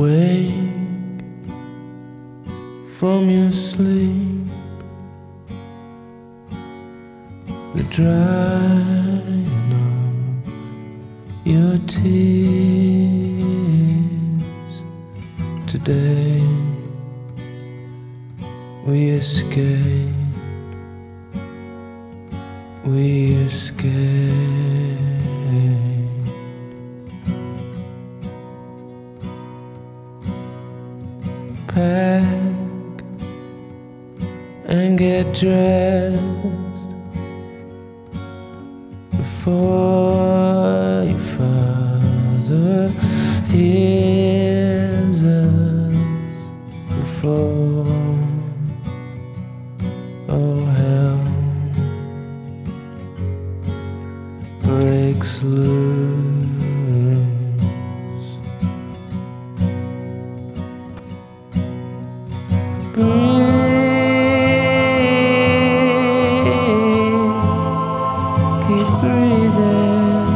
Wake from your sleep, the drying of your tears today. We escape, we escape. Pack and get dressed before your father breathing.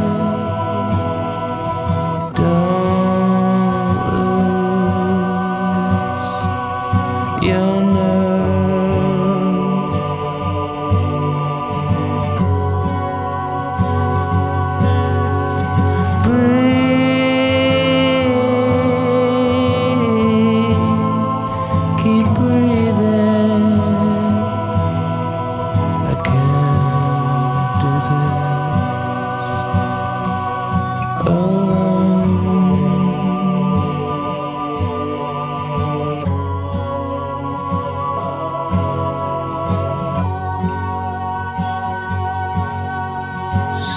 Don't lose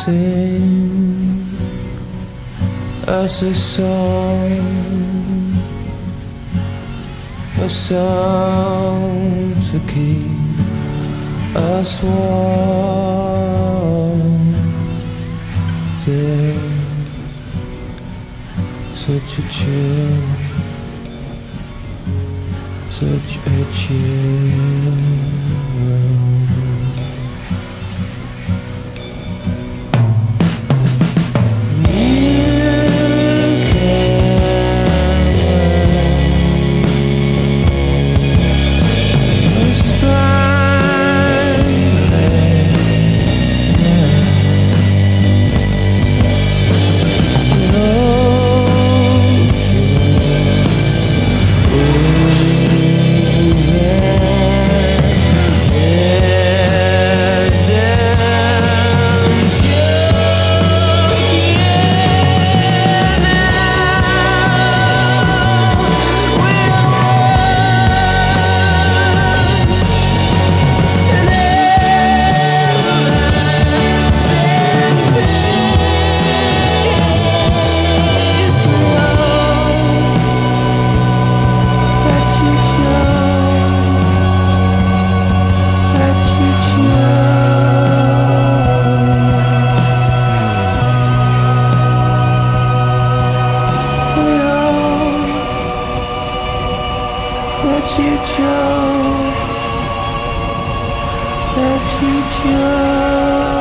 Sing us a song, a song to keep us warm. There's such a chill, such a chill. Let you choke, that you choke.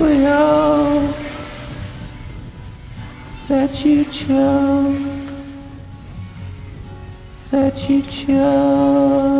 We all let you choke, let you choke.